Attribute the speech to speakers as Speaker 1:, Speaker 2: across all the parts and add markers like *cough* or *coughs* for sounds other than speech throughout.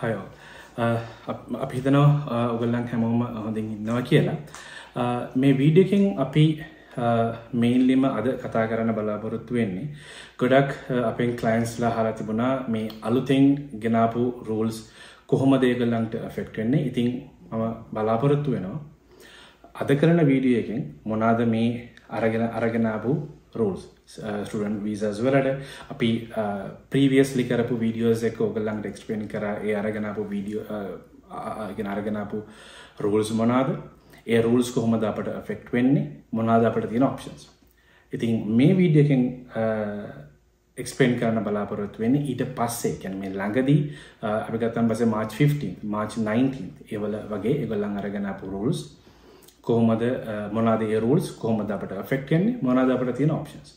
Speaker 1: හයෝ. අපි හිතනවා ඔගල්ලන් හැමෝම හොඳින් ඉන්නවා කියලා. මේ වීඩියකින් අපි මේන්ලිම අද කතා කරන්න බලාපොරොත්තු වෙන්නේ ගොඩක් අපෙන් කලයින්ස්ලා හලා තිබුණා මේ අලුතෙන් ගෙනාපු රූල්ස් කොහොම දේගල්ලන්ට ෆෙක්ට වෙන්නේ. ඉතින් මම බලාපොරොත්තු වෙනවා. අද කරන වීඩියකින් මොනාද මේ අරගෙන අරගෙනාපු රූල්ස් ස්ටඩන් වීසස් වලට. අපි uh, ප්‍රීවියස්ලි කරපු වීඩියෝස් එක ඔගල්ලන්ට එක්ස්පේන් කර. ඒ අරගෙනපු වීඩියෝ uh, ගෙන අරගෙනපු රූල්ස් මොනාද ඒ රූල්ස් කොහොමද අපට ෆෙක්ට් වෙන්නේ? මොනාද අපට තියෙන ඔප්ෂන්ස් ඉතින් මේ වීඩියකින් එක්ස්පේන් uh, කරන්න බලාපොරොත් වෙන්න ඊට පස්සේ. කැන මේ ළඟදී අපි ගත්තන් පසේ මාච් 15 මාච් 19 ඒවල වගේ එගොල්ලන් අරගෙනපු රූල්ස් කොහොමද මොනාද රූල්ස් කොහොමද අපට ෆෙක්ටන්නේ මොනාද අපට තියෙන ඔප්ෂන්ස්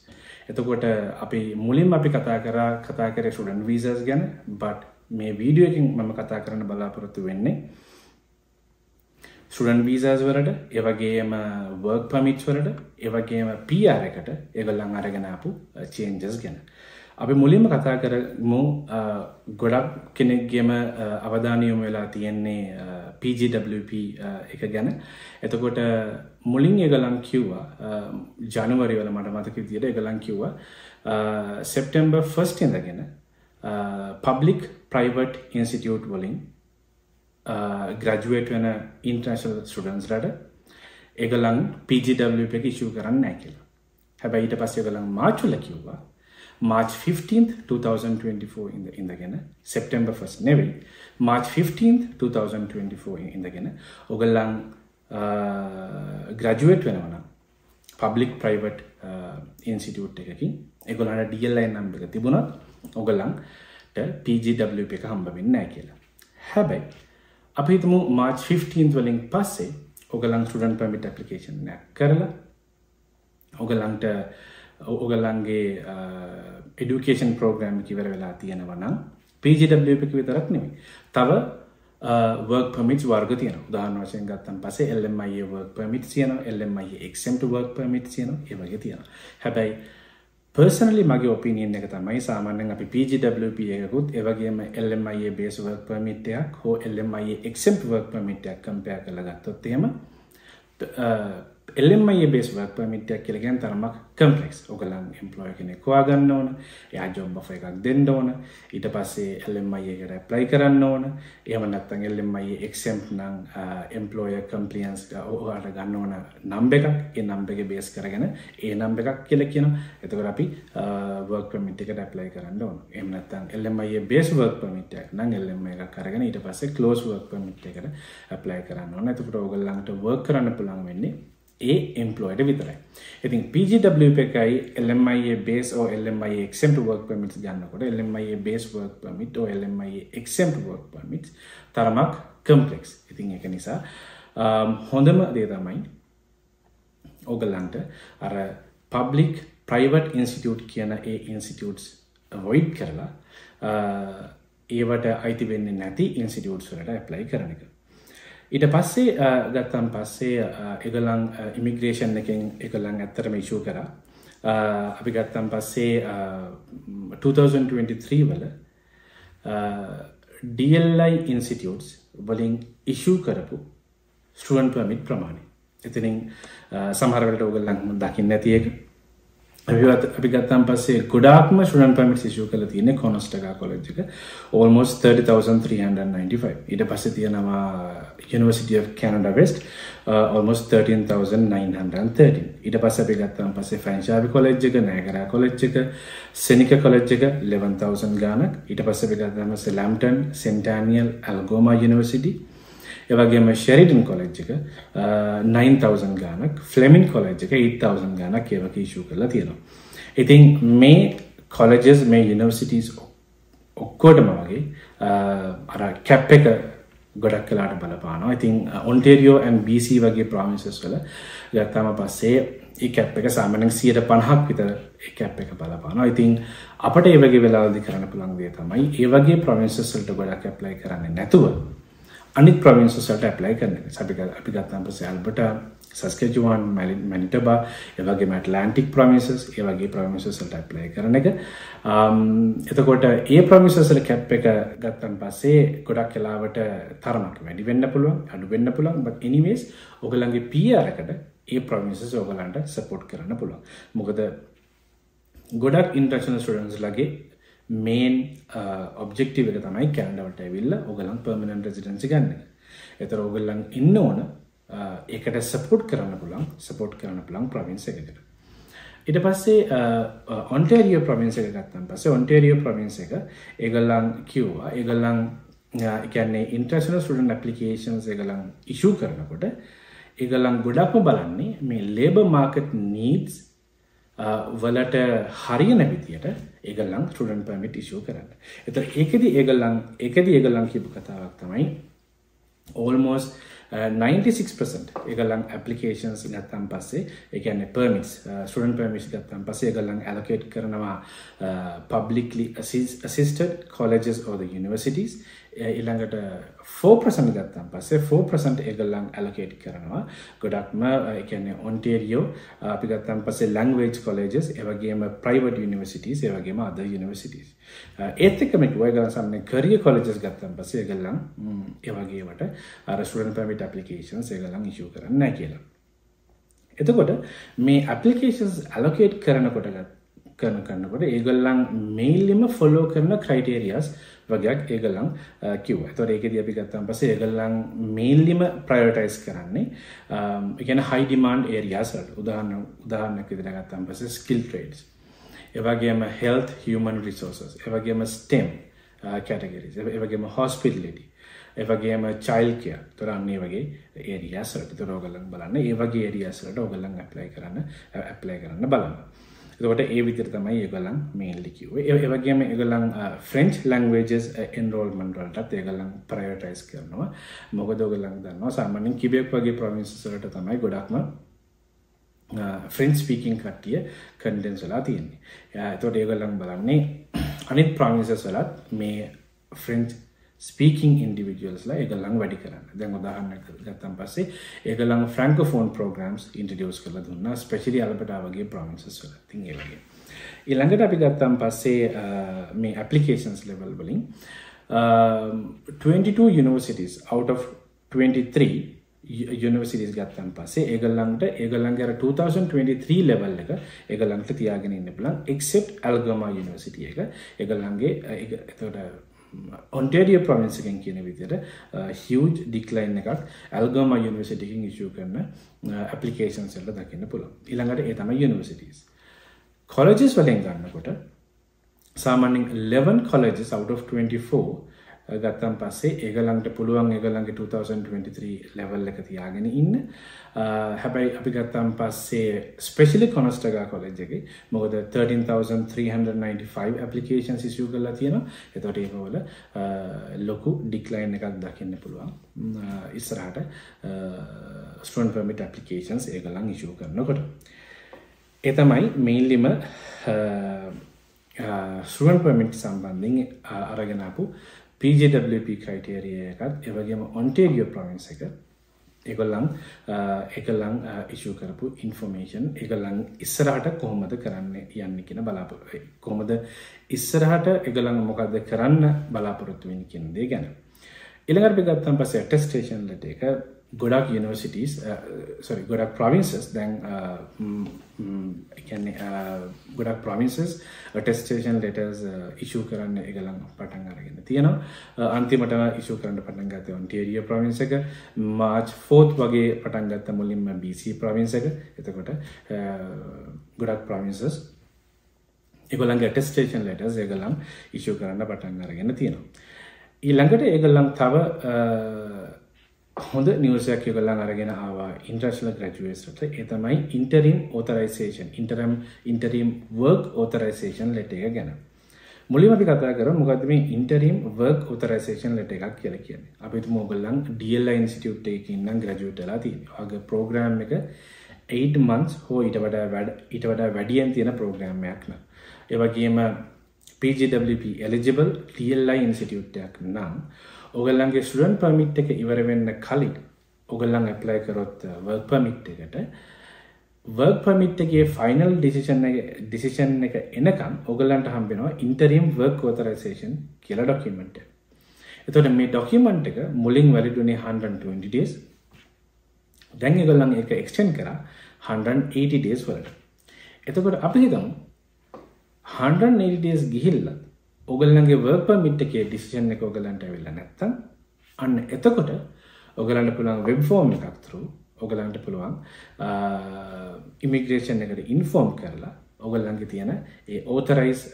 Speaker 1: එතකොට අපි මුලින් අපි කතා කරා කතා කර ටඩන් වීසස් ගැන බට් මේ වීඩියෝකින් මම කතා කරන්න බලාපොරොත්තු වෙන්නේ ස්ටඩන් වීසස් වලට ඒවගේම වර්ක් පමිට් වලට ඒවගේම පR එකට ඒගොල්ලං අරගෙනපු චේන්ජස් ගැන. අපි මුලින්ම කතා කරමු ගොඩක් කෙනෙක්ගේම අවධානයොම වෙලා තියෙන්නේ PGWP uh, එක ගැන. එතකොට uh, මුලින් ඒගලන් කිව්වා uh, ජනවරි වල මට මතක විදියට ඒගලන් කිව්වා සෙප්ටම්බර් ෆස්ට් ඉඳගෙන පබ්ලික් ප්‍රයිවට් ඉන්සිටියුට් වලින් ග්‍රජුවේට් වෙන ඉන්ටර්නශල් ස්ටඩන්ස් රට ඒගලන් PGWP එක ඉශූ කරන්න නෑ කියලා. හැබැයි ඊට පස්සේ ගලන් මාචුල කිව්වා March 15th 2024 ඉඳ ඉඳගෙන සෙප්ටම්බර් 1 නෙවෙයි March 15th 2024 ඉඳගෙන ඔගල්ලන් ග්‍රජුවට් වෙනවන පබ්ලික් ප්‍රයිවට් ඉන්සිටියුට් එකකින් එගොලන්ට ඩියල්ලයි නම් එක තිබුණත් ඔගල්ලන්ට PGW එක හම්බවෙන්න නෑ කියලා. හැබැයි අපි හිතමු මාර්ච් 15 වලින් පස්සේ ඔගලන් ස්ටඩන් පමිට ඇපලිකේෂන් කරලා ඔගලන්ට ඔගලන්ගේ uh, එඩුකේෂන් ප්‍රෝග්‍රම් කිවර වෙලා තියෙනවනම් PGW එක විතරක් නෙමේ තව වර්ක් පමිට් වර්ග තියන උදාහන වශයෙන් ගත්තන් පසේ එල්මයි වර්ක් පමිට් තියන එල්මයි එක්සම්ට වර්ක් පමිට් තියන ඒවගේ තියෙන හැබැයි පර්සනලි මගේ ඔපිනියන් එක තමයි සාමාන්‍යෙන් අපි PGWP එකකුත් ඒවගේම එල්මයි බේස් වර්ක් පමිට්යක් හෝ එල්මයි එක්සම්ට වර්ක් පමිට්යක් කම්පය කළ ගත්තොත්තේම එල්මයි බේස් වක් පමිටයක් කියලගැන් තරමක් කම්පලෙක්ස් ඔගලන් එම්පලෝය කෙනෙ කවා ගන්න ඕන. යා ජොබ් බ එකක් දෙන්න ඕන. ඊට පස්සේ එල්මයිකට ප්ලයි කරන්න ඕන. එහම නත්තන් එල්මයි එක්සම්ප් නං එම්පලෝය කම්පලියන්ස් ඕහට ගන්න ඕන නම්බ එකක්. ඒ නම්බ එක බේස් කරගෙන ඒ නම්බ එකක් කියල කියන එතකට අපි වර්ක් පමිට්කට ප්ලයි කරන්න ඕන. එමනත්තන් එල්මයි බේස් වර්ක් පමිටයක් නං එල්ම එක කරගෙන ඊට පස්සේ කලෝස් වර්ක් පමිට් එකට ප්ලයි කරන්න ඕන. එතකට ඔගල්ලන්ට වර්ක් කරන්න පුළන් වෙන්නේ ඒ එම්පලෝයිට විතරයි. ඉතින් PGW එකයි LMIA based or එල්මයි එක්සම්ට work permit ගන්නකොට LMI base work permit or LMI එක්සම්ට work permit තරමක් කම්පලෙක්ස් ඉතින් එක නිසා හොඳම දේ තමයි ඕගල්ලන්ට අර පබ්ලික් ප්‍රයිවට් ඉන්සිටියුට් කියන ඒ ඉන්සිටියුට්ස් වොයිඩ් කරලා ඒවට අයිති වෙන්නේ නැති ඉන්සිටියුට්ස් වලට ඇප්ලයි කරන එක. ඊට පස්සේ ගත්තන් පස්සේ එගලං ඉමිග්‍රේෂන් එකෙන් එකලං ඇත්තරම ඉශූ කර. අපි ගත්තන් පස්සේ 2023 වල DLI ඉන්සිටියටස් වලින් ඉශූ කරපු ස්ටුවන් පමිට් ප්‍රමාණි එතිනින් සමහරවට ඔගල්ලං දකින්න ඇතියක ඇවිත් අපි ගත්තම් පස්සේ ගොඩාක්ම ශුරන් පමිට සිශු කල තියෙන කොනස්ටක කොලජ්ක ඕල්මෝස් 3,395 ඉට පස්ස තියෙනවා University of Canada West uh, almost 13,913 ඉට පස්ස අපි ගත්තම් පස්සේ ෆැන්ශාවි කොලෙජ්ජක නෑකර කොලෙච්චක සෙනික කොලෙච්චක 11,000 ගානක්. ඉට පස්ස අපි ගත්තම ලම්ටන් සෙන්ටානියල් ඇල්ගෝමා University. එවගේම ශෙරිටන් කොලෙජ් එක 9,000 ගානක් ෆ්ලෙමින් කොලෙජ් එක 8,000 ගානක් ඒවක ශූ කරලා තියෙනවා. ඉතින් මේ කොලජස් මේ යනිවර්සිටස් ඔක්කෝටම වගේ අර කැප් එක ගොඩක් කලාට බලපානවා ඉතින් ඔන්ටේරියෝ ඇන් BC වගේ ප්‍රමිසස් වල ගත්තාම පස්සේ ඒ කැප් එක සාමනෙන් සියට පණහක් විතර කැප් එක බලපානවා ඉතින් අපට ඒවගේ වෙලාදි කරන්න පුළන්ගේ තමයි ඒවගේ ප්‍රමිසස්වල්ට ගොඩක් ඇප්ලයි කරන්න නැතුව අනිත් ප්‍රවින්සසට ඇප්ලයි කරන සපික අපි ගත්තම් පසේ අල්බට සස්කජුවන් මැනිටබා එවගේ මටලන්ටික් ප්‍රමිසස් ඒවගේ ප්‍රමිසසල්ට ඇප්ලයි කරන එක. Um, එතකොට ඒ ප්‍රමිසසල කැප් එක ගත්තන් පස්සේ ගොඩක් කලාවට තරමට වැඩි වෙන්න පුළුවන් අඩු වෙන්න පුළන් බ එනිවේස් ඔගලන්ගේ පියරකට ඒ ප්‍රමිසස් ඕගලන්ට සපෝට් කරන්න පුළුවන්. මොකද ගොඩක් ඉන්ට්‍රක්ෂන ස්ටඩන්ස් ලගේ මේන් ඔබ්ෙක්ටව uh, එක තමයි කැන්ඩවට ඇවිල්ල ඔගලන් පර්මණන් රෙසිඩන්සි ගන්න එතර ඔගල්ලන් ඉන්න ඕන uh, ඒකට සපෝට් කරන්න පුළන් සපෝට් කරන්න පුළන් ප්‍රවින්ස එකට. ඉට පස්සේ uh, ඔන්ටේරිය ප්‍රමින්ස එක ගත්තන් පස්සේ ඔන්ටේරිය ප්‍රමින්ස එක ඒගල්ලන් කිව්වා ඒගල්ලන් එකන්නේ ඉන්ට්‍රශන සුඩන් ඇපලිකේන්ස් එකගලන් ඉශූ කරනකොට ඒගලන් ගොඩක්ම බලන්නේ මේ ලේබ මාකට් නීඩස් වලට හරියන විදියට ඒගල්ලන් ටඩන් පමිට ඉශූ කරන්න. එත ඒකද ඒගල්ලන් එකද ඒගල්ලන් කිපු කතාවක් තමයි ඕල්මෝස් 96% ඒගලන් ඇපලිකේන්ස් ගත්තම් පස්සේ එකන්න පර්මිස් ස්ටන් පර්මිස් ගත්තම් පසේ ගලන් ඇලකේට් කරනවා පබ්ලික්ලි අසිස්ටඩ් කොලජස් ඕද යනිවර්සිටස් ඉළඟට ෆෝ ප්‍රසන් ගත්තම් පස්සේ ෆෝ ප්‍රසන්ට ඒගල්ලන් ඇලකේට් කරනවා. ගොඩක්ම එකන්නේ ඔන්ටේරියෝ අපි ගත්තම් පසේ ලංවේජ් කොලජස් ඒවගේම ප්‍රයිවට් යනිවර්සිටස් ඒවගේම අද යනිවර්සිටස් ඒත්තකමට ඔයගල සම්න කරිය කොලජස් ගත්තම් පසේ ගල්ලන් ඒවගේවට අරස්ටන් පමිට අපපලිකේන් ඒගලන් ඉශූ කරන්න කියලා. එතකොට මේ ඇපලිකේන්ස් ඇලකේට් කරනකොට ගත් කරන කරන්නකොට ඒගල්ලන් මෙයිල්ලිම ෆොලෝ කරන ක්‍රයිටේරියස් වගේක් ඒගලන් කිව් තොර ඒක අපි ගත්තම් පස ඒගල්ලන් මේල්ලිම ප්‍රයෝටයිස් කරන්නේ එකන හයිඩිමාන්් ඒරියාසල් උදාහන්න උදාහන්නක් විදිර ගත්තම් පස ස්කිල් ට්‍රේඩ්ස් එවගේම හෙල්ත් හමන් රිසෝසස් එවගේම ස්ටෙම් කැටගරිස් එවගේම හොස්පිටලිටි එවගේම චයිල්කය තුරන්නේ වගේ ඒරියසට තුරෝගලන් බලන්න. ඒවගේ ඒරියසලට ඔගලන් ඇප්ලයි කරන්න ඇප්ලයි කරන්න බලන්න. එතකොට ඒ විදිර තමයි ඒගලන් මේල්ලිකිව ඒවගේම ඒගලන් ෆ්‍රෙන්ච් ලංවේජස් එන්රෝල්මන් වලටත් ඒගලන් ප්‍රයටයිස් කරනවා. මොකදෝගලන් දන්නවා සාමානින් කිබෙක් වගේ ප්‍රමින්සලට තමයි ගොඩක්ම ෆ්‍රෙන්ච් ස්පීකින් කට්ටිය කන්ඩෙන්ස්ලා තියෙන්නේ. එතොට ඒගලන් බලන්නේ අනිත් ප්‍රමිසස් වලත් මේ ෆ්‍රෙන්ච් ස්පීකින් ඉන්ඩිවිජුවල්ස්ලා ඒගල්ලං වැඩි කරන්න. දැන් උදාහන්න ගත්තම් පස්සේ ඒගලං ෆ්‍රංකෆෝන් ප්‍රෝග්‍රම්ස් ඉන්ටඩියස් කළ දුන්න ස්පෙශලි අලපටාවගේ ප්‍රමිසස් වල. තින් ඒවගේ ඊළඟට අපි ගත්තම් පස්සේ මේ ඇපලිකේන්ස් ලෙවල් වලින් 22 යනිවර්සිටස් out of 23 යනිවසිරිස් ගත්තන් පස්සේ ඒගල්ලන්ට ඒගල්ලන්ගර 2023 ලෙවල් එක ඒගලන්ට තියාගෙන ඉන්න පුලන් එක්සෙප් ඇල්ගම යනිවසිටිය එක. ඒගල්ලන්ගේ එතට ඔන්ටේඩිය ප්‍රමින්සකෙන් කියන විදියට හියජ් ඩික්ලයින් එකක් ඇල්ගම යනිවසිටිකින් ඉශූ කරන uh, ඇපලිකේෂන් සෙල්ල දකින්න පුළ ඉළඟට ඒ තම යනිවසිටස් කොලජස් වලින් ගන්නකොට සාමාන්‍යින් 11 කොලජස් out of 24 ගත්තම් පස්සේ ඒගලන්ට පුළුවන් ඒගලන්ගේ 2023 ලෙවල් එක තියාගෙන ඉන්න. හැබැයි අපි ගත්තම් පස්සේ ස්පෙශලි කොනස්ටගා කොලෙජ්ජගේ මොකද 13,395 ඇපලිකේෂන් සිසූ කරලා තියෙන එතොට ඒකවල ලොකු ඩික්ලයින් එකක් දකින්න පුළුවන්. ඉස්සරහට ස්ටන් පමිට ඇපලිකේන්ස් ඒගලන් ඉශූ කරනකොට. එතමයි මෙයිල්ලිම ස්රුවන් පමිට් සම්බන්ධින් අරගෙනපු PJWP ක්‍රයිටේරිය එකත් එවගේම ඔන්ටේරියෝ ප්‍රවින්ස් එක එකොල්ලං එකලං ඉශූ කරපු ඉන්ෆෝමේෂන් එකලං ඉස්සරහට කොහොමද කරන්න යන්න කියෙන බලාපොර කොමද ඉස්සරහට එකලං මොකක්ද කරන්න බලාපොරොත්තුවෙන් කියෙනදේ ගැන. ඉළඟට ගත්තම් පස ටෙස්ටේෂන් ලට එක ගොඩක් යනිවර්සිටස් සොරි ගොඩක් ප්‍රවින්සස් දැන් ගොඩක් ප්‍රමින්සස් ටෙස්ටේෂන් ලෙටර්ස් ඉශූ කරන්න එකලම් පටන් අරගෙන තියෙනවා. Uh, අන්තිමට ඉශූ කරන්න පටන් ගත ඔන්ටේරිය ප්‍රවින්ස එක. මාච් ෆෝත් වගේ පටන් ගත්ත මුලින්ම BC ප්‍රවින්ස එක. එතකොට ගොඩක් ප්‍රවින්සස් එගොලන්ගේ ටෙස්ටේෂන් ලෙටර්ස් ඒගලම් ඉශූ කරන්න පටන් අරගෙන තියෙනවා. ඊළඟට ඒගල්ලම් තව uh, හොඳ නිවසයක් යොගල්ලා අරගෙන ආවා. ඉන්ට්‍රශල ග්‍රජුවේස්ට එතමයි ඉන්ටරීම් ඕතරයිසේෂන් ඉන්ටරම් ඉන්ටරීම් වර්ක් ඕතරයිසේෂන් ලෙට එක ගැන. මුලිම අපි කතා කර මොකද මේ ඉන්ටරීම් වර්ක් ඕතරයිසේෂන් ලෙට එකක් කියල කියන අපිත් මෝගල්ලන් ඩියල්ල ඉන්ස්ටියුට් එකකින්නම් ග්‍රජුවටලා තිය වගේ ප්‍රෝග්‍රම් එක 8 මන්ස් හෝ ඉට වඩා වැඩ ඉට වඩා වැඩියන් තියෙන ප්‍රෝග්‍රම්මයක්න ඒවගේම PGWP එලිජිබල් ටියල්ලයි ඉන්සිටියුට්ටයක් නම් ඔගල්ලන්ගේ ස්ටඩන් පමිට් එක ඉවර වෙන්න කලින් ඔගල්ලන් ඇප්ලයි කරොත් වර්ක් පමිට් එකට. වර්ක් පමිට්ගේ ෆයිනල් ඩිසිෂන් ඩිසිෂන් එක එනකම් ඔගලන්ට හම්බෙනවා ඉන්ටරීම් වර්ක් ෝතරයිසේෂන් කියල ඩොකිමෙන්ට එතොට මේ ඩොකිමන්ට් එක මුලින් වැලිඩුනේ 120 ඩේස් දැන් ගොල්ලන් එක එක්ස්ටෙන් කර 180 ඩේස් වලට. එතකොට අපි හිතමු 180 ඩේස් ගිහිල්ලත් ඔගල්ලන්ගේ වර්ප මිට්ටකේ ඩිසිෂන් එක ඔගලන්ට වෙල්ල නැත්තම් අන්න එතකොට ඔගලන්ට පුළුවන් වෙබ් ෆෝර්ම් එකක්තුරු ඔගලන්ට පුළුවන් ඉමිග්‍රේෂන් එකට ඉන්ෆෝර්ම් කරලා ඔගල්ලන්ගේ තියෙන ඒ ඕතරයිස්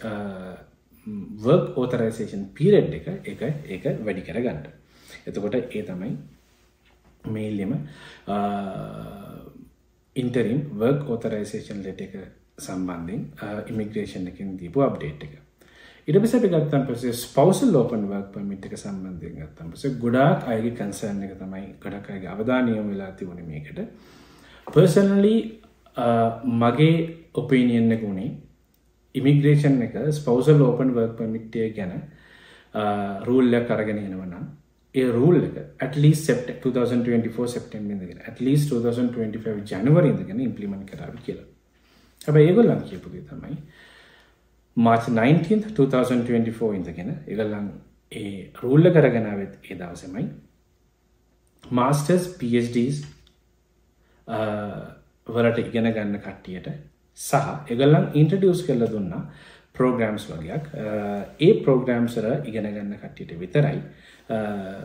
Speaker 1: වර්ක් ඕතරයිසේෂන් පිරෙඩ් එක එක ඒක වැඩි කර ගන්නට එතකොට ඒ තමයි මේල්ලිම ඉන්ටරිම් වර්ක් ඕතරයිසේෂන් ලෙට එක සම්බන්ධින් ඉමිග්‍රේෂන් එකින් දීපු අප්ඩේට් එක. ඉට පිස අපි ගත්තම් පසේ ස්පවසල් ලෝපන් වක් පමිට් එක සම්බන්ධය ගත්තම් පස ගොඩාක් අයගේ කන්සර්න් එක තමයි ගඩක් අයගේ අවධානයම වෙලා තිවුණ මේකට. පර්සනලි මගේ ඔපීනියන්න ගුණේ ඉමිග්‍රේෂන් එක ස්පවසල් ලෝපන් වර්ක් පමිට්ටය ගැන රූල්ල කරගෙන එනවනම් ඒ රූල් එක ඇටලි සෙප් 2024 සෙප්ටම් ගෙන ඇටලි 2025 ජනවරදගෙන ඉම්පලිමෙන්ට කරාව කියලා. හැබ ඒගොල්ලන් කියපුගේ තමයි මාච් 19 2024 ඉඳගෙන එගල්ලන් ඒ රුල්ල කරගෙනාවත් ඒ දවසමයි. මාස්ටර්ස් PhDs වලට ඉගෙන ගන්න කට්ටියට සහ එගල්ලන් ඉන්ට්‍රඩියස් කරල දුන්නා ප්‍රෝග්‍රම්ස් වගේයක් ඒ ප්‍රෝග්‍රම්සර ඉගෙන ගන්න කට්ටියට විතරයි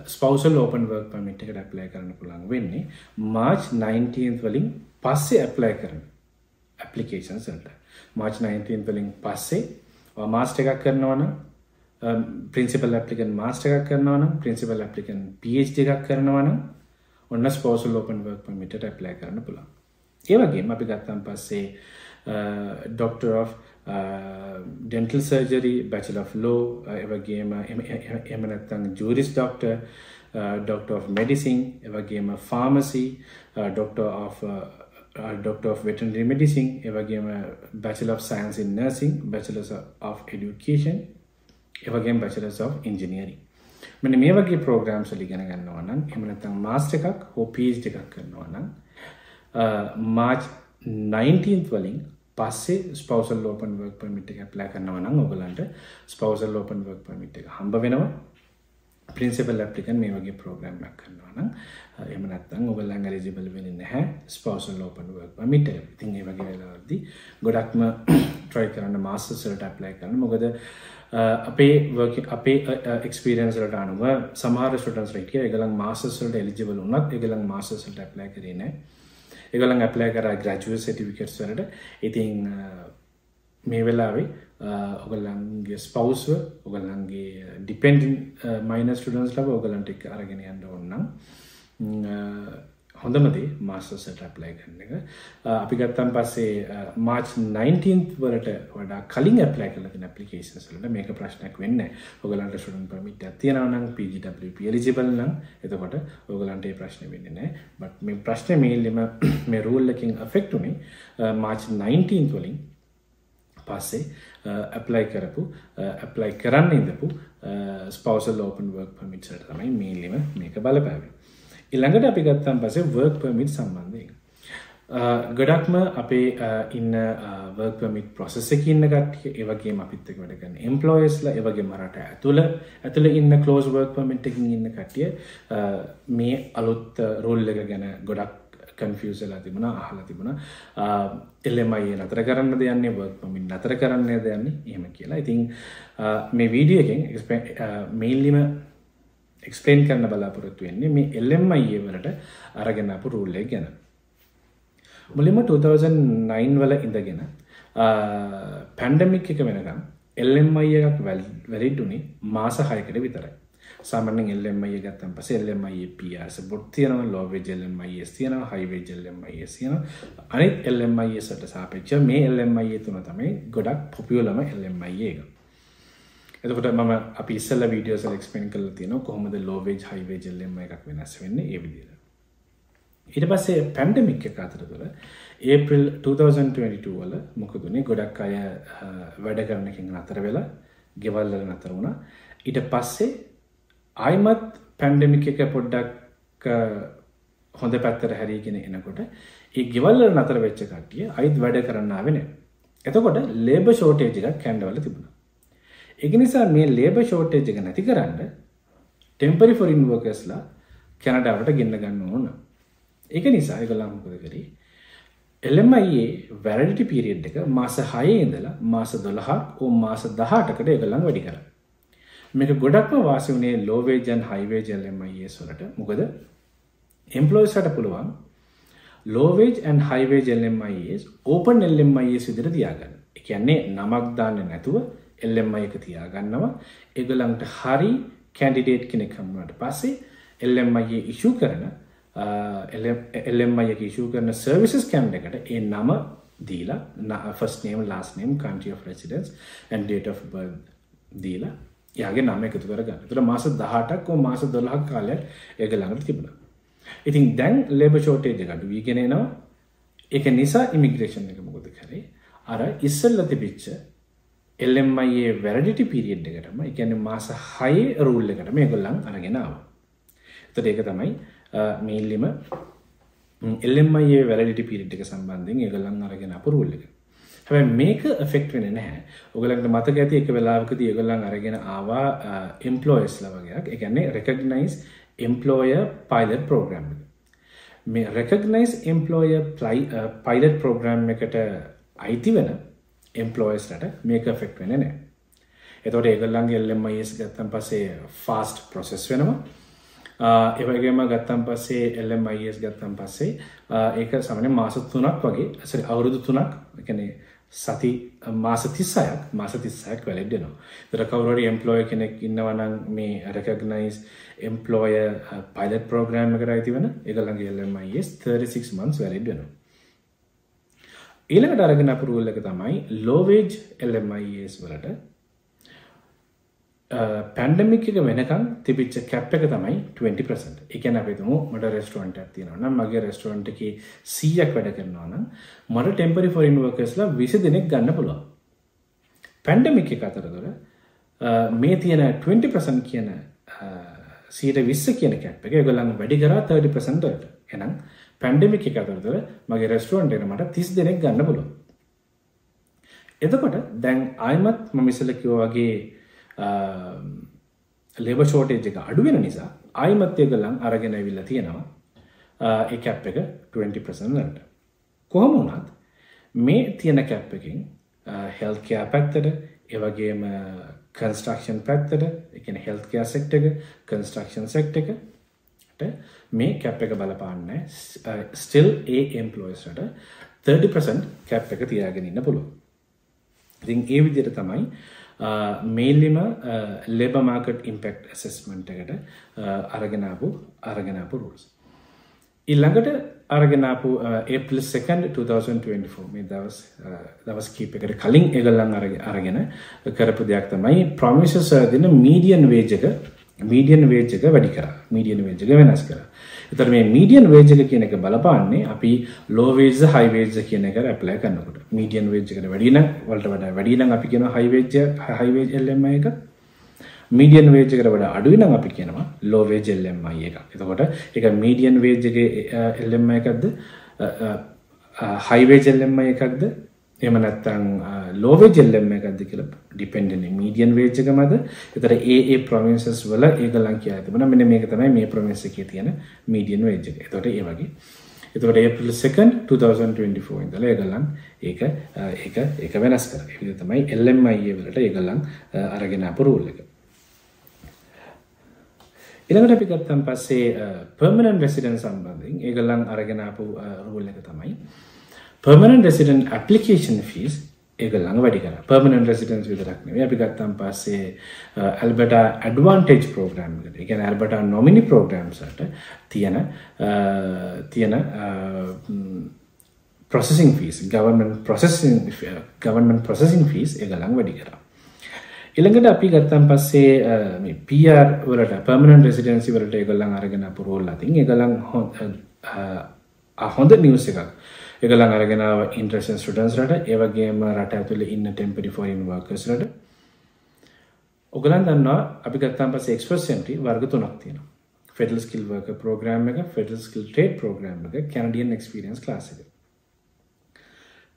Speaker 1: ස්පවසල් ඕපන් වර්ක් පමිට් එකට ඇප්ලයි කරන්න පුළන් වෙන්නේ. මාච් 19 වලින් පස්සේ ඇප්ලයි කරන ඇපලිකේෂන් සල්ට මාච් 19 වලින් පස්සේ මාස්ට එකක් කරනවන පින්සිපල් ඇපලිකන් මාස්ට එකක් කරනවන පින්සිපල් ඇපලිකන් පD එකක් කරනවන ඔන්න ස්පෝසල් ලෝපන් වර්ක් මිට ඇප්ලයි කරන්න පුළා ඒවගේ අපි ගත්තම් පස්සේ doctor of dental surgery bachelor of law එවගේම එමනත්තං juris doctor doctor of medicine එවගේම pharmacy doctor of Uh, doctor of Veterinary Medicine එවගේම Bachelor of Science in Nursing Bachelor of Education එවගේම Bachelor of Engineering. මෙන්න මේ වගේ programmes වල ඉගෙන ගන්නවා නම් එහෙම නැත්නම් මාස්ටර් එකක් හෝ PhD එකක් කරනවා නම් uh, මාර්ච් 19th වලින් පස්සේ ස්පවසල් ඕපන් වර්ක් පර්මිට් එක ඇප්ලයි කරනවා නම් ඔයගලන්ට ස්පවසල් ඕපන් වර්ක් පර්මිට් එක හම්බ වෙනවා. ප්‍රින්සිපල් ඇප්ලිකන් මේ වගේ ප්‍රෝග්‍රම්යක් කරනවා නම් එම නැත්තම් ඔගල්ලන් එලිජිබල් වෙන්නේ නැහැ ස්පෝසල් ඕපන් වර්ක් පර්මිට් එක. ඉතින් ඒ වගේ වෙලාවදී ගොඩක්ම *clears throat* try කරන්න මාස්ටර්ස් වලට ඇප්ලයි කරන්න. මොකද අපේ වර්ක් අපේ එක්ස්පීරියන්ස් වලට අනුව සමහර ස්ටුඩන්ට්ස් ලා කිය ඒගොල්ලන් මාස්ටර්ස් වලට එලිජිබල් වුණත් ඒගොල්ලන් මාස්ටර්ස් වලට ඇප්ලයි කරේ නැහැ. ඒගොල්ලන් ඇප්ලයි කරා ග්‍රැජුවේට් සර්ටිෆිකේට්ස් වලට. ඉතින් මේ වෙලාවේ ඔගල්ලන්ගේ ස්පවස්ව ඔගල්ලන්ගේ ඩිපෙන්ඩන් මයින ස්ටඩන්ස් ලබ ඔගලන්ට එක අරගෙන යන්න ඔන්නම් හොඳමදේ මාස්ටර්සට ඇප්ලයි කරන්න එක. අපි ගත්තන් පස්සේ මාච් 19 වලට වඩා කලින් ඇප්ලයි කලති පපිකේන්සලට මේක ප්‍රශ්නයක් වෙන්න ඔගලන්ට ශුඩන් පමිට තියනවනම් PGW එලිජිබල් නම් එතකොට ඔගලන්ට ප්‍රශ්න වෙන්න නෑ බට මේ ප්‍රශ්න මේල්ලම *coughs* මේ රූල්ලකින් අෆෙක්ටුනේ මාච් 19 වලින් පස්සේ ඇප්ලයි කරපු ඇප්ලයි කරන්න ඉඳපු ස්පවසල් ඕපන් වර්ක් පමිට්සට තමයි මේලිම මේක බලපෑව. ඉළඟට අපි ගත්තම් පසේ වර්ක් පමිට් සම්බන්ධය. ගඩක්ම අපේ ඉන්න වර්ක් පමිට් ප්‍රොසෙස ඉන්න ගටිය ඒවගේ අපිත්තක වැඩගන්න එම්පලෝයස්ල ඒවගේ මරට ඇතුළ ඇතුළ ඉන්න කලෝස් වර්ක් පමිට් එකින් ඉන්න කටිය මේ අලුත් රෝල්ල එක ගැන ගොඩක් කන්ෆියසලා තිබුණ අහලා තිබුණ. එල්ලමයි නතර කරන්න දෙයන්නේ වර්ක්මින් නතර කරන්නේ දෙයන්නේ එහෙම කියලා. ඉතින් මේ වීඩියකින් මේල්ලිම එක්ස්පේන් කරන්න බලාපොරොත්තු වෙන්නේ මේ එල්ලම්මයිඒ වලට අරගෙනපු රූල්ලේ ගැන. මුලිම 2009 වල ඉඳගෙන පැන්ඩමික් එක වෙනකම් එල්ලම්මයි එකක් වැලිඩුනේ මාස හයකට විතරයි. සාමනෙන් එල්ලමයි ගත්තම් පස එල්ලමයි පිස බොට් තියනව ලෝව ජෙල්ලමයි තියන හයිවේ ජෙල්ලමයි තියන අනිත් එල්ලමයි සට සාපච්ච මේ එල්ලමයි තුන තමයි ගොඩක් පොපියලම එල්ලමයි එක. එතකොට මම අපි ඉස්සල්ල වීඩියෝස එක්ස්පෙන් කල තියන කොහොමද ලෝවේජ් හයිවේ ජෙල්ලම එකක් වෙනස් වෙන්න ඒවිදිර ඊට පස්සේ පැන්ඩමික් එක අතර තුළ ඒප්‍රිල් 2022 වල මොකදුනේ ගොඩක් අය වැඩ කරනකින් අතර වෙලා ගෙවල්ල නතර වුණ. ඊට පස්සේ ආයිමත් පැන්ඩමික් එක පොඩ්ඩක් හොඳ පැත්තර හැරීගෙන එනකොට ඒ ගෙවල්ල නතර වෙච්ච කට්ටිය අයිත් වැඩ කරන්න වෙන එතකොට ලේබ ෂෝටේජ් එකක් කැන්ඩවල තිබුණ. එක නිසා මේ ලේබ ෂෝටේජ් එක නැති කරන්න ටෙම්පරි ෆොරින් වර්කස්ලා කැනඩාවට ගෙන්න්න ගන්න ඕන. එක නිසා එකලාමකොද කරේ? එල්මයිඒ වැරඩිටි පිරිියඩ් එක මාස හයේ ඉඳලා මාස දොළහා ඕ මාස දහටකට එකලං වැඩි කර. මේක ගොඩක්ම වාසි වනේ ලෝවේජන් හයිවේ ජල්ලමයිඒ සොලට මොකද එම්පලෝයිස්ට පුළුවන් low wage and high wage ජල්ලමයිස් open එල්ලමයිඒ සිදිර තියාගන්න. එකන්නේ නමක් දාන්න නැතුව එල්ලම්මයි එක තියාගන්නවා. එගලන්ට හරි කැන්ඩිඩේට් කෙනෙක්කම්මට පස්සේ එල්ලම්මගේ ඉශූ කරන එල්ලම්මය ඉශූ කරන සර්විසස් කැම්් එකට ඒ නම දීලා first name last name country of residence and date of birth දීලා යාගේ නම එකතු කරගන්න තුර මාස දහටක් ඕ මාස දොලහක් කාලයක් ඒක ළඟට තිබුණ ඉතින් දැන් ලෙබ ෂෝටේජ ගඩු වීගෙනනවා එක නිසා ඉමිග්‍රේෂන් එක මොකොද කරේ අර ඉස්සල්ල තිබිච්ච එල්ලම්මයේ වැරඩිටි පිරිියඩ් එකටම එකැන මාස හයේ රූල් එකට මේ ගොල්ලන් අරගෙනාව. එතට ඒක තමයි මේල්ලිම එල්ලම්මයේ වැරඩිටි පිරිට් එක සම්බන්ධෙන් ඒගොල්ලන් අරගෙන අප රූල් එක. හැබැයි මේක එෆෙක්ට් වෙන්නේ නැහැ. ඔයගලන්ට මතක ඇති එක වෙලාවකදී ඒගොල්ලන් අරගෙන ආවා එම්ප්ලොයර්ස්ලා වගේක්. ඒ කියන්නේ recognize employer pilot program එක. මේ recognize employer pilot program එකට අයිති වෙන එම්පලෝයිස්ලට මේක ෆෙක්් වෙන නෑ එතොට ඒගල්ලන්ගේ එල්ලමයිස් ගත්තන් පසේ ෆාස්ට් ප්‍රොසෙස් වෙනවා ඒවගේම ගත්තම් පස්සේ එල්ලමයිස් ගත්තම් පස්සේ ඒක සමන මාස තුනක් වගේ ඇසරි අවුරුදු තුනක් එකනේ සති මාස තිස්සයක් මාස තිස්සයක් වැලෙඩ්ඩනවා දර කවුරරි එම්පලෝය කෙනෙක් ඉන්නවනං මේ රැකගනයිස් එම්පලෝය පයිලට ප්‍රෝග්‍රෑම් එක රයිති වන එකළගේ එල්ලමයිස් 36 මන්ස් වැලෙඩ්ඩනවා ඊළඟට අරගෙන අපරුවල් එක තමයි ලෝවේජ් එල්MIS වලට පැන්ඩමික් එක වෙනකම් තිබිච්ච කැප් එක තමයි 20% එකන අපිතුමු මට රෙස්ටුවන්ට ඇතිනවා නම් මගේ රෙස්ටුවන්ට එක සීයක් වැඩ කරනවා නම් මට ටෙම්පරි ෆොරින් වර්කස්ලා විසි දෙනෙක් ගන්න පුළුව පැන්ඩමික් එක අතරතුර මේ තියෙන 20% කියන සීට විස්ස කියන කැප් එක ගොලන් වැඩි කරා 30%ට එනම් පැන්ඩමික් එක අතරතුර මගේ රෙස්ටුවන්ට එන මට තිස් දෙනෙක් ගන්න පුළුව එතකොට දැන් අයමත් මමිසල කිව්වාගේ ලෙබ ෂෝටේජ් එක අඩුවෙන නිසා අයිමත්ය කලම් අරගෙන විල්ල තියෙනවා. ඒ කැප් එක 20%ට කොහොම වුණත් මේ තියෙන කැප් එකින් හෙල්කයා පැත්තට ඒවගේම කන්ස්ට්‍රක්ෂන් පැත්තට එකන හෙල්කයා සෙක්ට එක කන්ස්ට්‍රක්ෂන් සෙක්ට එක මේ කැප් එක බලපාන්න ස්ටිල් ඒ එම්පලෝයිස්ට 30% කැප් එක තියාගෙන ඉන්න පුළුව ඉතින් ඒ විදියට තමයි මේල්ලිම ලෙබ මාකට් ඉම්පෙක්් ඇසෙස්මන්ට් එකට අරගෙනාපු අරගෙනාපු රූල්ස් ඉල්ළඟට අරගෙනාපු ඒපල් 2 2024 මේ දවස් දවස් කීප එකට කලින් එගල්ලන් අරගෙන කරපු දෙයක් තමයි ප්‍රමිසස් දෙන මීඩියන් වේජක මීඩියන් වේජක වැඩි කර. මීඩියන් වේජක වෙනස් කර. එතර මේ මීඩියන් වේජක කියන එක බලපාන්නේ අපි ලෝවේජ හයිවේජ කියන එක ඇප්ලයි කරන්නකොට මීඩියන් වේජකට වැඩින වලට වඩ වැඩිනම් අපි කියන හයිවේජ හයිවේජ එල්ලම එක. මීඩියන් වේජකට වඩ අඩුවනම් අපි කියනවා ලෝවේජ එල්ලම්මයි එක. එතකොට එක මීඩියන් වේජගේ එල්ලම්ම එකක්ද? හයිවේජ එල්ලම්ම එකක්ද? එම නැත්තං ලෝව ජෙල්ලම එකක්ද කියල ඩිපෙන්ඩන මීඩියන් වේජක මද? එතර ඒ ප්‍රමින්සස් වල ඒගලන් කිය තිබන මෙන මේක තමයි මේ ප්‍රමිස එක තියෙන මීඩියන් වේජක තොට ඒ වගේ. එතකට ඒපල් සකන් 2024 ඉදල ඒගලන් ඒක ඒක ඒක වෙනස් කර තමයි එල්ලම්මයිය වලට ඒගලන් අරගෙන අපරූල් එක. ඉළඟට අපි ගත්තන් පස්සේ පර්මණන් රෙසිඩන් සම්බන්ධින් ඒගලන් අරගෙනපු රූල් එක තමයි පර්මණන් රෙසිඩන් ඇපලිකේෂන් ෆීස් ඒක ළඟ වැඩි කර පර්මණන් රෙසිඩන්ස් විතරක් නෙවෙයි. අපි ගත්තම් පස්සේ ඇල්බට ඇඩ්වාන්ටේජ් ප්‍රෝග්‍රෑම් එකට ඒ කියන්නේ ඇල්බට නොමිනි ප්‍රෝග්‍රෑම්ස් වලට තියෙන තියෙන processing fees government processing government processing fees ඒක ළඟ වැඩි කරා ඊළඟට අපි ගත්තන් පස්සේ මේ PR වලට permanent residency වලට ඒගොල්ලන් අරගෙන අපු රෝල් අතින් ඒගොල්ලන් හොඳ නිවස් එකක්. එකලං අරගෙනාව ඉන්ට්‍රසන් ස්ටඩන්ස්ලට ඒවගේම රට ඇතුළ ඉන්න ටෙම්පරි ෆෝයින් වර්කස්ලට ඔගලන් දන්නවා අපි ගත්තම් පස එක්ස්පර්සෙන්ටි වර්ග තුනක් තියෙන ෆෙඩල් ස්කිල් වර්ක ප්‍රෝග්‍රම් එක ෆෙඩල් ස්කිල් ටේඩ් ප්‍රෝග්‍රම් එක කැනඩියන් එක්ස්පිරියන්ස් ලාස එක.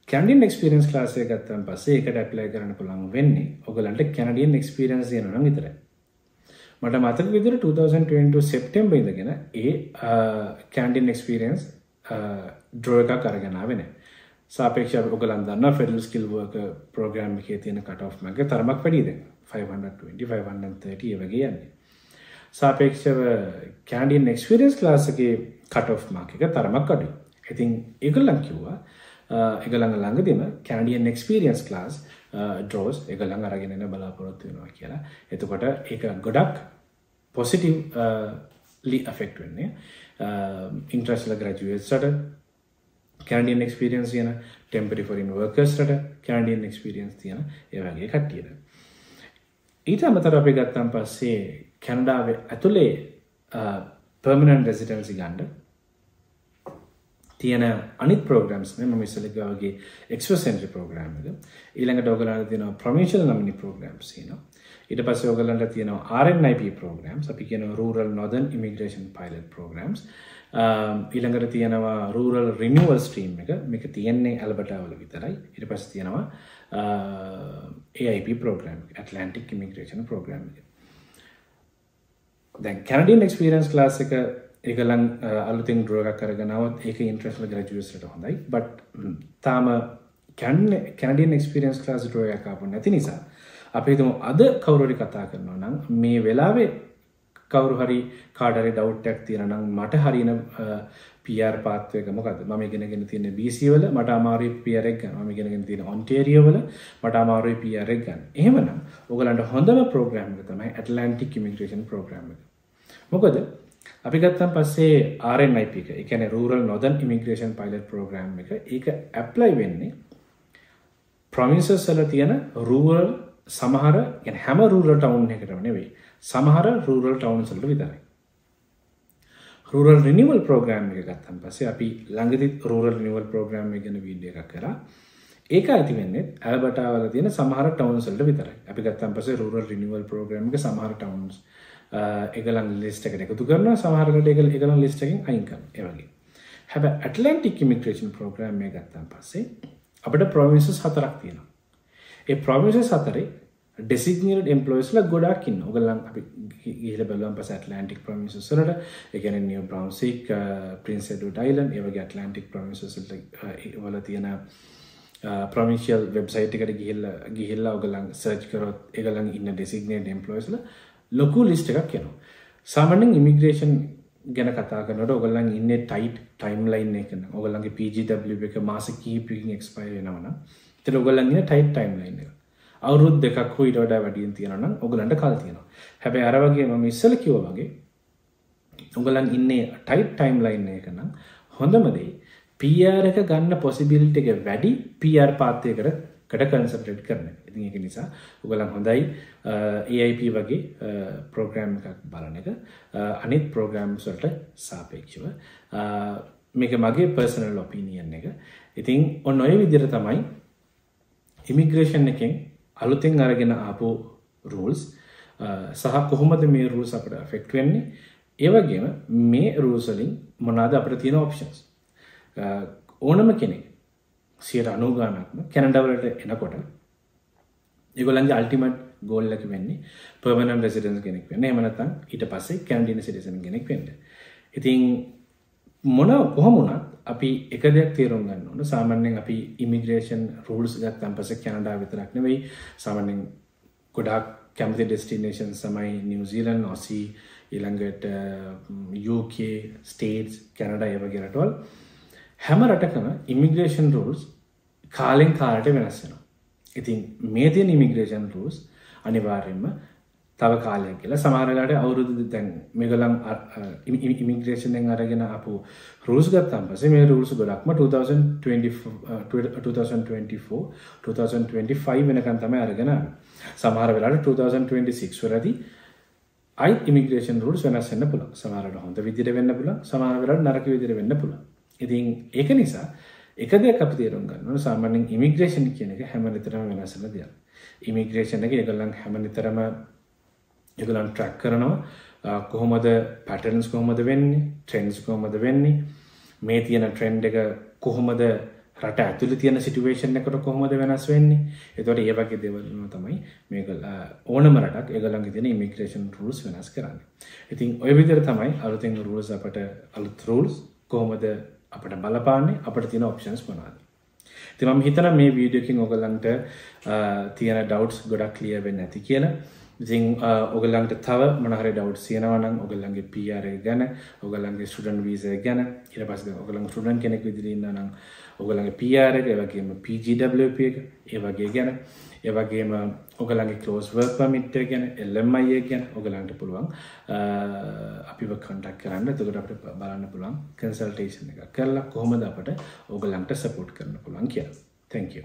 Speaker 1: කැන්ඩියන් එක්ස්පිරියන්ස් ලාසය ගත්තන් පස්සේ එකට ඇප්ලයි කරන්න පුළන් වෙන්නේ ඔගලන්ට කැනඩියන් එක්ස්පිරියන්ස් යන විතරයි. මට මතක විදිර 2020 සෙප්ටෙම්බ ඉදගෙන ඒ uh, කැන්ඩින් එක්ස්පිරියන්ස් ඩ්‍රෝ එකක් අරගෙන වෙන සාපේක්ෂ ඔගලන් දන්න ෆෙඩල් ස්කිල් වර්ක ප්‍රෝග්‍රම් එක තියෙන කට මගේ තරමක් වැඩීද 520 530 වගේ යන්නේ. සාපේක්ෂව කෑන්ඩියන් එක්ස්පිරියන්ස් ලාසගේ කට මාක එක තරමක් අඩු ඉතින් එකල්ලං කිව්වා එකළඟ ළඟදිම කැනඩියන් එක්ස්පිරියන්ස් ලාස් ඩ්‍රෝස් එකළඟ අරගෙනන බලාපොරොත්තු වෙනවා කියලා. එතකොට එක ගොඩක් පොසිටව් ලි අෆෙක්ට වෙන්නේ. ඉන්ට්‍රස්ල ග්‍රජුවේට්සට කැන්ඩියන් එක්ස්පිරියන්ස් තියන ටෙම්පරි ෆොරින් වර්කස්ට කැන්ඩියන් එක්ස්පිරියන්ස් තියන ඒවගේ කට්ටියද ඊට අමතර අපි ගත්තම් පස්සේ කැනඩාව ඇතුළේ පර්මනන් රෙසිටන්සි ගණ්ඩ තියෙන අනිත් ප්‍රෝග්‍රම්ස් ම ඉස්සලගවගේ එක්ස්වසෙන්ට්‍රි ප්‍රෝග්‍රම් එක. ඊළඟට ඔගලන්න තියෙන ප්‍රමිශල් නමිනි ප්‍රෝග්‍රම් න ඉට පස ඔගලන්ට තියෙන RNIP ප්‍රෝග්‍රම් අපි කියන rural northern immigration pilot programs ඊළඟට තියෙනවා රූරල් රිනිවල් ස්ට්‍රීම් එක. මේක තියෙන්නේ ඇල්බටාවල විතරයි. ඉට පස් තියෙනවා AIP program Atlantic immigration program එක. දැන් කැනඩියන් එක්ස්පිරන්ස් ලාස් එක ඒගලන් අලුතින් ද්‍රෝග කරගෙනවත් ඒක ඉන්ට්‍රස්ල ග්‍රජුවස්ට හොඳයි. බට් තාම කැනඩියන් එක්ස්පිරන්ස් ලාස් ද්‍රෝයකාපු නැති නිසා අපිතුම අද කවුරරි කතා කරනවා නම් මේ වෙලාවේ කවරු හරි කාඩරි ඩව්ටක් තියෙනනම් මට හරින පියර් පාත්වයක මොකද ම ගෙනගෙන තියෙන බිසිවල මට අමාරි පියරෙක් ම ගෙනගෙන තියෙන ඔන්ටේරියවල මට අමාරුයි පියරෙක් ගන්න. එහෙමනම් ඔගලන්ට හොඳම ප්‍රෝග්‍රම් තමයි ඇටලන්ටික් මිග්‍රේෂන් ප්‍රෝග්‍රම් මොකද අපි ගත්තම් පස්සේ ආරNIP එක එකන rural northern immigration pilot program එක ඒක ඇප්ලයි වෙන්නේ ප්‍රමිසස් සල තියෙන රූරල් සමහර ගැන හැම රූරල් ටවුන් එකටම නෙවෙයි සමහර රූරල් ටවුන් සල්ට විතරයි. රුරල් රිනිවල් ප්‍රෝග්‍රම් එක ගත්තන් පස්සේ අපි ළඟදි රුරල් නිවල් ප්‍රෝග්‍රම් ගැන වීඩිය එකක් කර. ඒක ඇතිවෙන්නේ ඇල්බටාවල තියෙන සමහර ටවන්සල්ට විතර අපි ගත්තන් පසේ රුරල් රිනිවල් ප්‍රෝග්‍රම් එක සමහර ටවන්ස් එකලන් ලිස්ට එකට එකතු කරන සමහරකට එකල එකලන් ලිස්ටකින් අයිකම් ඒවගේ හැබ ඇටලන්ටික් මිග්‍රේෂන් ප්‍රෝග්‍රම් මේ ගත්තන් පස්සේ අපට ප්‍රවින්සස් හතරක් තියෙනවා. ඒ ප්‍රවින්සස් හතරේ ඩෙසිගනට එම්පලෝස්ල ගොඩක්කින්න ඔගලන් අපි ගිහිල බැලම් පස ඇටලන්ටික් ප්‍රමිසසරට එකන නිය බ්‍රවන්සික් පින්සඩු ඩයිලන් ඒවගේ ඇටලන්ටික් ප්‍රමිසල්ට වල තියෙන ප්‍රමිශල් වෙබ්සයිට්කට ගිහිල්ල ගිහිල්ලා ඔගලන් සර්ච් කරොත් එකලන් ඉන්න ඩෙසිගනට එම්පලෝස්ල ලොකු ලිස්ට එකක් කියනවා සාමනෙන් ඉමිග්‍රේෂන් ගැන කතාගනට ඔගලන් ඉන්න ටයිට් ටයිම් ලයින් එකන ඔගලන්ගේ PGW එක මාස කීපකින් එක්ස්පයි වෙනවන තෙර ඔගලන්ගෙන ටයිට් ටයිම් ලයින් එක අවුරුත් දෙකක් හෝ ඊට වඩා වැඩියෙන් තියෙනවා නම් ඔයගලන්ට කල් තියෙනවා. හැබැයි අර වගේ මම ඉස්සෙල්ල කිව්වා වගේ ඔයගලන් ඉන්නේ ටයිට් ටයිම් ලයින් එක නම් හොඳම දේ PR එක ගන්න පොසිබිලිටි එක වැඩි PR පාත් එකකට කට කන්සන්ට්‍රේට් කරන. ඉතින් ඒක නිසා ඔයගලන් හොඳයි AIP වගේ ප්‍රෝග්‍රෑම් එකක් බලන එක අනිත් ප්‍රෝග්‍රෑම්ස් වලට සාපේක්ෂව මේක මගේ පර්සනල් ඔපිනියන් එක. ඉතින් ඔන්න ඔය විදිහට තමයි ඉමිග්‍රේෂන් එකෙන් අලුතෙන් අරගෙන ආපු රූල්ස් සහ කොහොමද මේ රූල්ස් අපට ෆෙක්ට් වෙන්නේ? ඒවගේම මේ රූසලින් මොනාද අපට තියෙන ඔප්ෂන්ස් ඕනම කෙනෙක් සියට අනුගානක්ම කැනඩවලට එනකොට ඒගොලන්ගේ අල්ටිමට් ගෝල්ලක වෙන්නේ පර්මනන් රෙසිඩන්ස් කෙනෙක් වෙන්න. එමනතන් ඊට පස්සේ කැන්ඩින සිටිසන කෙනෙක් වෙන්න. ඉතින් මොන කොහොමුණත් අපි එක දෙයක් තේරුම් ගන්න ඕන. සාමාන්‍යයෙන් අපි ඉමිග්‍රේෂන් රූල්ස් ගත්තන් පස්සේ කැනඩා විතරක් නෙවෙයි. සාමාන්‍යයෙන් ගොඩාක් කැමති ඩෙස්ටිනේෂන් සමයි නිවසීලන් ඔසී ඊළඟට UK ස්ටේටස් කැනඩා ඒ වගේ රටවල්. හැම රටකම ඉමිග්‍රේෂන් රූල්ස් කාලෙන් කාලට වෙනස් වෙනවා. ඉතින් මේ තියෙන ඉමිග්‍රේෂන් රූල්ස් අනිවාර්යයෙන්ම තව කාලයක් කියලා. සමහරලාට අවුරුදු දැන් මේගොල්ලන් ඉමිග්‍රේෂන්ෙන් අරගෙන අපු රූල්ස් ගත්තන් පස්සේ මේ රූල්ස් ගොඩක්ම 2024 2025 uh, වෙනකන් තමයි අරගෙන සමහර වෙලාවට 2026 වලදී අයි ඉමිග්‍රේෂන් රූල්ස් වෙනස් වෙන්න පුළුවන්. සමහරවිට හොඳ විදිහට වෙන්න පුළුවන්. සමහර වෙලාවට නරක විදිහට වෙන්න පුළුවන්. ඉතින් ඒක නිසා එක දෙයක් අපි තේරුම් ගන්න ඕනේ. සාමාන්‍යයෙන් ඉමිග්‍රේෂන් කියන එක හැම නිතරම වෙනස් වෙන දෙයක්. ඉමිග්‍රේෂන් එක ඒගොල්ලන් හැම නිතරම ඒගොල්ලන් ට්‍රැක් කරනවා. කොහොමද පැටර්න්ස් කොහොමද වෙන්නේ? ට්‍රෙන්න්ස් කොහොමද වෙන්නේ? මේ තියෙන ට්‍රෙන්ඩ් එක කොහොමද රට ඇතුළ තියෙන සිටුවේෂන් එකට කොහොමද වෙනස් වෙන්නේ? එතොට ඒ වගේ දෙවල්ම තමයි මේක ඕනම රටක් ඒගලන්ගේ තියෙන ඉමිග්‍රේෂන් රුල්ස් වෙනස් කරන්න. ඉතින් ඔය විදිර තමයි අලුතින් රුල්ස් අපට අලුත් රුල්ස් කොහොමද අපට බලපාන්නේ? අපට තියෙන ඔප්ෂන්ස් මොනාද තිමම් හිතන මේ වීඩියකින් ඔගලන්ට තියෙන ඩවට්ස් ගොඩක් ලිය වෙන්න ඇති කියලා. ඉතින් ඔගලන්ට තව මොනහරි ඩව් සියනවනම් ඔගල්ලන්ගේ පියාර ගැන ඔගලන්ගේ සුඩන් වීසය ගැන ඉට පස් ඔගලන් සුඩන් කෙනෙක් විදිරන්න නම් ඔගලගේ පියාරක ඒවගේම PGWP එක ඒවගේ ගැන ඒවගේම ඔගලගේ කලෝස් වර්ක් පමිට්ට ගැන එල්ලම්මයිය ගැන ඔගලන්ට පුළුවන් අපිව කන්ටක් කරන්න. තුකට අපට බලන්න පුළුවන් කන්සල්ටේෂන් එක කරලා කොහොමද අපට ඔගලන්ට සපෝට් කරන්න පුළුවන් කියලා. තැංකෝ